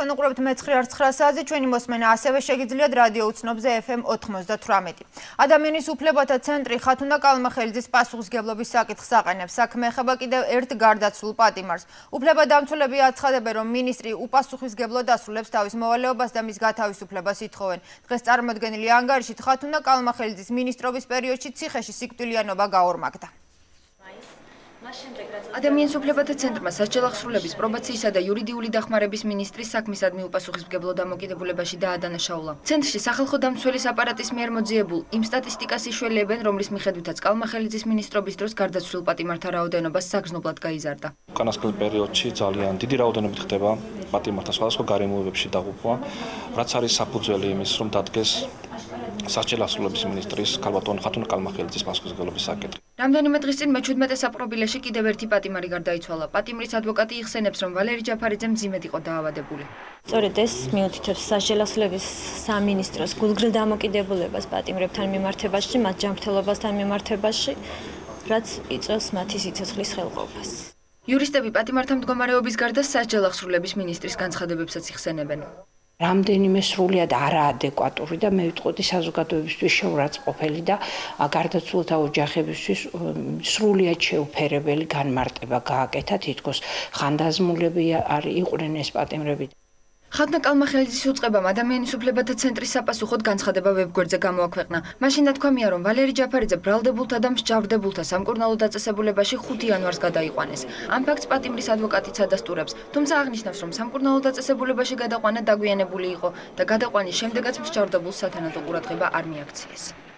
თქვენ უყურებთ მე-9 არც 9 საათზე ჩვენი მოსმენა ასევე შეგიძლიათ რადიო უცნობზე FM 98. ადამიანის უფლებათა ცენტრი ხათუნა კალმახელიძის პასუხისგებლობის საკითხს აყენებს. საქმე ეხება კიდევ ერთ გარდაცვლილ პატიმარს. უფლებადამცველები აცხადებენ, რომ მინისტრი უპასუხისგებლოდ ასრულებს თავის მოვალეობას და მის გათავისუფლებას ითხოვენ. დღეს წარმოქმნილი ანგარიშით ხათუნა კალმახელიძის მინისტრობის პერიოდში ციხეში სიკვდილიანობა გაორმაგდა. ადამიანის უფლებათა ცენტრმა სასჯელახსრულების პრობაციისა და იურიდიული დახმარების მინისტრის საქმისადმი უპასუხისმგებლო დამოკიდებულებაში დაადანაშაულა. ცენტრში სახალხო დამცველის აპარატის მიერ მოძიებულ იმ სტატისტიკას იშველებენ, რომლის მიხედვითაც კალმახელიძის მინისტრობის დროს გარდაცვლილ პატიმართა რაოდენობა საგრძნობლად გაიზარდა. უკანასკნელ პერიოდში ძალიან დიდი რაოდენობით ხდება პატიმართა სხვადასხვა გარემოებებში დაღუპვა, რაც არის საფუძველი იმის, რომ დადგეს სასჯელახსრულების მინისტრის კალბატონ ხათუნა კალმახელიძის პასუხისმგებლობის საკითხი. რამდენიმე დღის წინ მე-17 საპრობილეში კიდევ ერთი პატიმარი გარდაიცვალა. პატიმრის ადვოკატი იხსენებს, რომ ვალერი ჯაფარიძე მძიმედ იყო დაავადებული. სწორედ ეს მიუთითებს სასჯელახსრულების სამინისტროს გულგრილ დამოკიდებულებას პატიმრებთან მიმართებაში, მათ ჯანმრთელობასთან მიმართებაში, რაც იწვევს მათი სიცოცხლის ხელყოფას. იურისტები პატიმართა მდგომარეობის გარდა სასჯელახსრულების მინისტრის განცხადებებსაც იხსენებენ. რამდენიმე სრულიად არაადეკვატური და მე ვიტყოდი საზოგადოებისთვის შეურაცხყოფელი და გარდაცვლილთა ოჯახებისთვის სრულიად შეუფერებელი განმარტება გააკეთა თითქოს ხანდაზმულები არის იყვნენ ეს პატიმრები ხატნა კალმახელიძის უწყებამ ადამიანის უფლებათა ცენტრის საპასუხოდ განცხადება ვებგვერდზე გამოაქვეყნა. მაშინ დათქვამია, რომ ვალერი ჯაფარიძე ბრალდებულთა და მსჯავრდებულთა სამკურნალო დაწესებულებაში 5 იანვარს გადაიყვანეს. ამ ფაქტს პატიმრის ადვოკატიც ადასტურებს, თუმცა აღნიშნავს, რომ სამკურნალო დაწესებულებაში გადაყვანა დაგვიანებული იყო და გადაყვანის შემდეგაც მსჯავრდებულს სათანადო ყურადღება არ მიაქციეს.